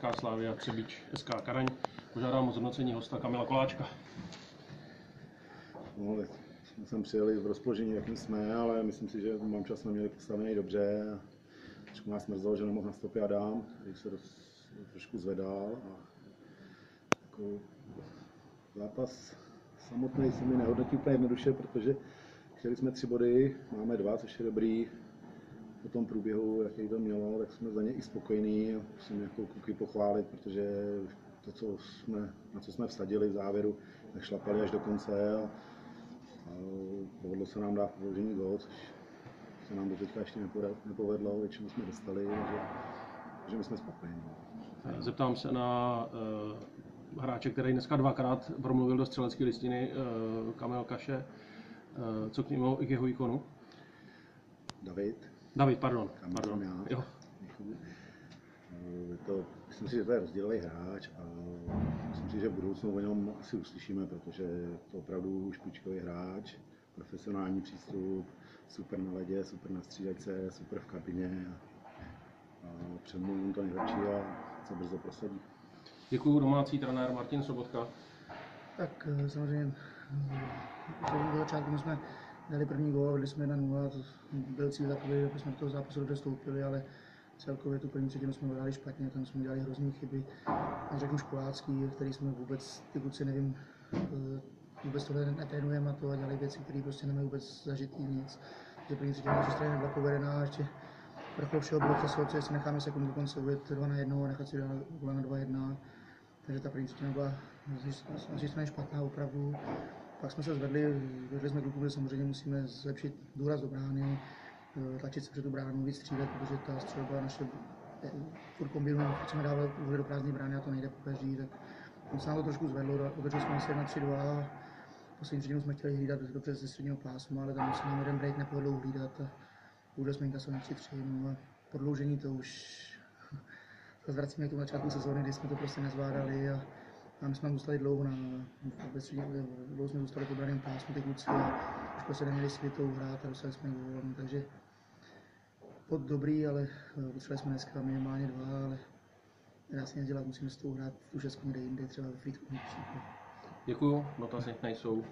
SK Slávy a Třebíč SK Karaň. Požádám o zhodnocení hosta Kamila Koláčka. No, jsme sem přijeli v rozpoložení, jakým jsme, ale myslím si, že mám čas jsme měli postavený dobře. Trošku nás mrzelo, že nemohl nastoupit Adam, který se roz, trošku zvedal. A jako zápas samotný se mi nehodnotí úplně jednoduše, protože chtěli jsme tři body, máme dva, což je dobrý. Po tom průběhu, jaký to mělo, tak jsme za ně i spokojení. Musím jako kluky pochválit, protože to, co jsme, na co jsme vsadili v závěru, tak šlapali až do konce. A, a povedlo se nám dát položení gol, což se nám do teďka ještě nepovedlo, většinou jsme dostali, takže, takže my jsme spokojení. Zeptám se na uh, hráče, který dneska dvakrát promluvil do střelecké listiny, uh, Kamil Kaše. Uh, co k němu, k jeho výkonu? David. David, pardon. Kamil pardon. Já. Jo. Je to, myslím si, že to je rozdílový hráč a myslím si, že v budoucnu o něm asi uslyšíme, protože je to opravdu špičkový hráč, profesionální přístup, super na ledě, super na střídačce, super v kabině a, a přemluvím to nejlepší a se brzo prosadí. Děkuji domácí trenér Martin Sobotka. Tak eh, samozřejmě eh, do začátku jsme dali první gól, vedli jsme 1-0, to byl cíl takový, aby jsme do toho zápasu dobře vstoupili, ale celkově tu první třetinu jsme hráli špatně, tam jsme dělali hrozný chyby, řeknu školácký, který jsme vůbec, ty kluci nevím, eh, vůbec tohle netrénujeme a to a dělají věci, které prostě nemají vůbec zažitý nic. Že první třetina naše strany nebyla povedená a ještě vrchol všeho bylo časovce, jestli necháme sekundu do konce ujet 2 na 1 a nechat si dát na 2 1. Takže ta první třetina byla z naší strany špatná opravdu. Pak jsme se zvedli, zvedli jsme klukům, že samozřejmě musíme zlepšit důraz do brány, eh, tlačit se před tu bránu, víc střílet, protože ta střelba naše furt kombinujeme, chceme dávat góly do prázdné brány a to nejde po každý, tak se nám to trošku zvedlo, otevřeli jsme se na 3-2, poslední třetinu jsme chtěli hlídat dobře ze středního pásma, ale tam se nám jeden break nepovedlo uhlídat a už jsme inkasovali 3-3, no a prodloužení to už se vracíme k tomu začátku sezóny, kdy jsme to prostě nezvládali a, my jsme zůstali dlouho na, dlouho jsme zůstali po braném pásmu, ty kluci už prostě neměli si to hrát a dostali jsme gól, takže pod dobrý, ale eh, potřebovali jsme dneska minimálně dva, ale nedá se nic dělat, musíme s tou hrát tu šestku někde jinde, třeba ve Frýdku. Děkuji, dotazy nejsou.